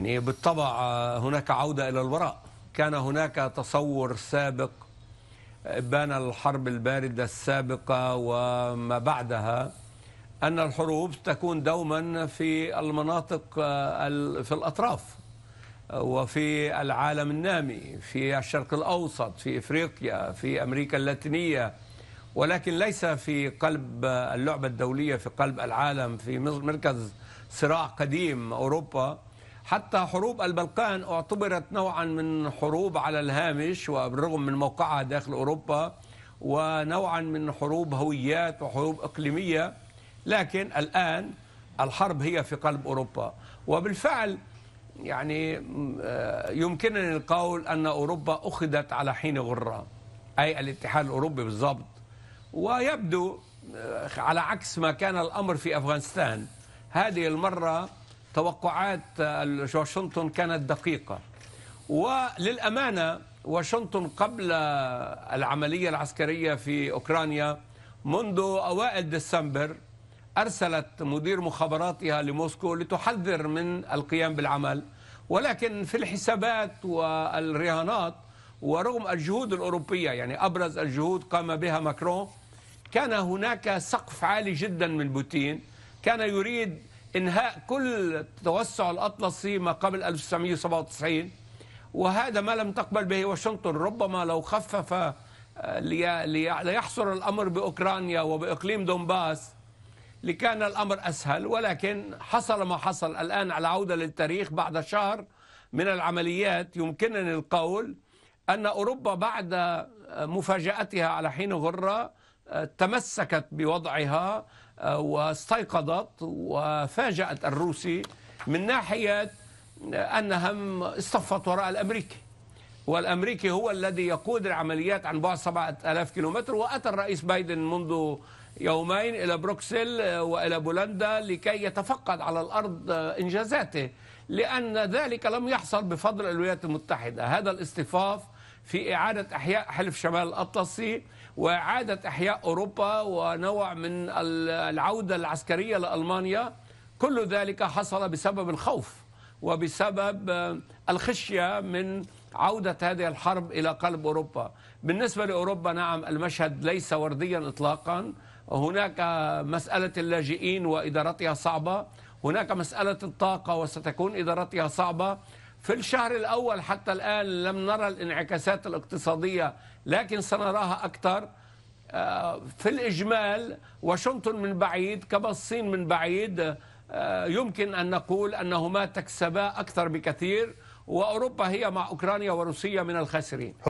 يعني بالطبع هناك عودة إلى الوراء. كان هناك تصور سابق بان الحرب الباردة السابقة وما بعدها أن الحروب تكون دوما في المناطق في الأطراف وفي العالم النامي في الشرق الأوسط في إفريقيا في أمريكا اللاتينية. ولكن ليس في قلب اللعبة الدولية في قلب العالم في مركز صراع قديم أوروبا. حتى حروب البلقان اعتبرت نوعا من حروب على الهامش وبالرغم من موقعها داخل أوروبا ونوعا من حروب هويات وحروب إقليمية. لكن الآن الحرب هي في قلب أوروبا. وبالفعل يعني يمكنني القول أن أوروبا أخذت على حين غرة أي الاتحاد الأوروبي بالضبط. ويبدو على عكس ما كان الأمر في أفغانستان. هذه المرة توقعات واشنطن كانت دقيقة. وللأمانة واشنطن قبل العملية العسكرية في أوكرانيا منذ أوائل ديسمبر أرسلت مدير مخابراتها لموسكو لتحذر من القيام بالعمل. ولكن في الحسابات والرهانات ورغم الجهود الأوروبية يعني أبرز الجهود قام بها ماكرون كان هناك سقف عالي جدا من بوتين. كان يريد إنهاء كل التوسع الأطلسي ما قبل 1997 وهذا ما لم تقبل به واشنطن. ربما لو خفف ليحصر الأمر بأوكرانيا وبإقليم دونباس لكان الأمر أسهل ولكن حصل ما حصل. الآن على عودة للتاريخ بعد شهر من العمليات يمكنني القول أن أوروبا بعد مفاجأتها على حين غرة تمسكت بوضعها واستيقظت وفاجأت الروسي من ناحية أنها اصطفت وراء الأمريكي. والأمريكي هو الذي يقود العمليات عن بعد 7000 كيلومتر وأتى الرئيس بايدن منذ يومين إلى بروكسل وإلى بولندا لكي يتفقد على الأرض إنجازاته لأن ذلك لم يحصل بفضل الولايات المتحدة. هذا الاصطفاف في إعادة إحياء حلف شمال الأطلسي وإعادة إحياء أوروبا ونوع من العودة العسكرية لألمانيا. كل ذلك حصل بسبب الخوف وبسبب مسخشية من عودة هذه الحرب إلى قلب أوروبا. بالنسبة لأوروبا نعم المشهد ليس ورديا إطلاقا. هناك مسألة اللاجئين وإدارتها صعبة. هناك مسألة الطاقة وستكون إدارتها صعبة. في الشهر الأول حتى الآن لم نرى الانعكاسات الاقتصادية لكن سنراها أكثر. في الإجمال واشنطن من بعيد كما الصين من بعيد. يمكن أن نقول أنهما تكسبا أكثر بكثير وأوروبا هي مع أوكرانيا وروسيا من الخاسرين.